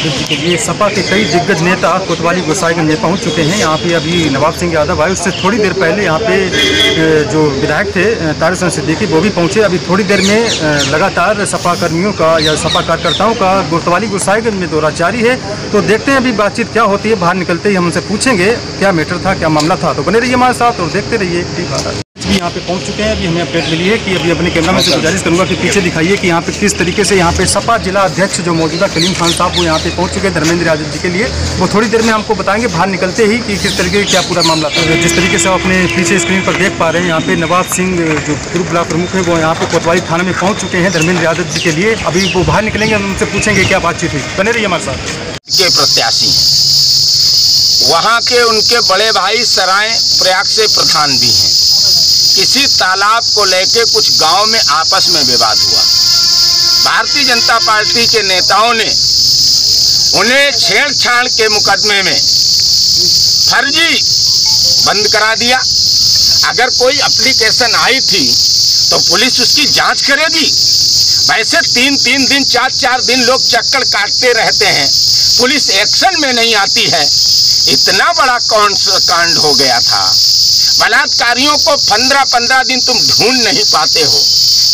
यादव जी के लिए सपा के कई दिग्गज नेता कोतवाली गोसाईगंज में पहुँच चुके हैं। यहाँ पे अभी नवाब सिंह यादव आए। उससे थोड़ी देर पहले यहाँ पे जो विधायक थे तारिक हसन सिद्दीकी, वो भी पहुँचे। अभी थोड़ी देर में लगातार सपा कर्मियों का या सपा कार्यकर्ताओं का कोतवाली गोसाईगंज में दौरा जारी है। तो देखते हैं अभी बातचीत क्या होती है। बाहर निकलते ही हम उनसे पूछेंगे, क्या मैटर था, क्या मामला था। तो बने रहिए हमारे साथ और देखते रहिए। भी यहाँ पे पहुँच चुके हैं, अभी हमें अपडेट मिली है कि अभी अपने कैमरा में से गुजारिश करूँगा कि पीछे दिखाइए कि यहाँ पे किस तरीके से यहाँ पे सपा जिला अध्यक्ष जो मौजूदा कलीम खान साहब वो यहाँ पे पहुँच चुके हैं धर्मेंद्र यादव जी के लिए। वो थोड़ी देर में हमको बताएँगे, बाहर निकलते ही कि किस तरीके क्या पूरा मामला जिस तरीके से अपने पीछे स्क्रीन पर देख पा रहे हैं, यहाँ पे नवाब सिंह जो पूर्व ब्लॉक प्रमुख है, वो यहाँ पे कोतवाली थाना में पहुँच चुके हैं धर्मेंद्र यादव जी के लिए। अभी वो बाहर निकलेंगे, हम उनसे पूछेंगे क्या बातचीत हुई। बने रहिए हमारे साथ। के प्रत्याशी वहाँ के उनके बड़े भाई सराय प्रयाग से प्रधान भी हैं। किसी तालाब को लेके कुछ गाँव में आपस में विवाद हुआ। भारतीय जनता पार्टी के नेताओं ने उन्हें छेड़छाड़ के मुकदमे में फर्जी बंद करा दिया। अगर कोई अप्लीकेशन आई थी तो पुलिस उसकी जाँच करेगी। वैसे तीन तीन दिन, चार चार दिन लोग चक्कर काटते रहते हैं। पुलिस एक्शन में नहीं आती है। इतना बड़ा कौन कांड हो गया था? बलात्कारियों को पंद्रह पंद्रह दिन तुम ढूंढ नहीं पाते हो।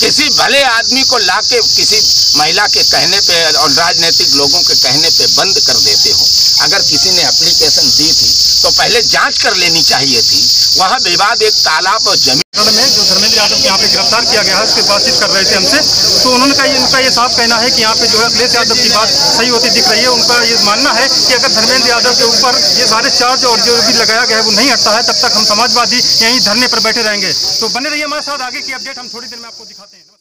किसी भले आदमी को लाके, किसी महिला के कहने पे और राजनीतिक लोगों के कहने पे बंद कर देते हो। अगर किसी ने एप्लीकेशन दी थी तो पहले जाँच कर लेनी चाहिए थी। वहाँ विवाद एक तालाब और ज़मीन में जो धर्मेंद्र यादव को यहाँ पे गिरफ़्तार किया गया है उसके बातचीत कर रहे थे हमसे। तो उन्होंने कहा उनका ये साफ़ कहना है कि यहाँ पे जो है अखिलेश यादव की बात सही होती दिख रही है। उनका ये मानना है कि अगर धर्मेंद्र यादव के ऊपर ये सारे चार्ज और जो भी लगाया गया है, वो नहीं हटता है, तब तक हम समाजवादी यहीं धरने पर बैठे रहेंगे। तो बने रहिए हमारे साथ, आगे की अपडेट हम थोड़ी देर में आपको दिखाते हैं।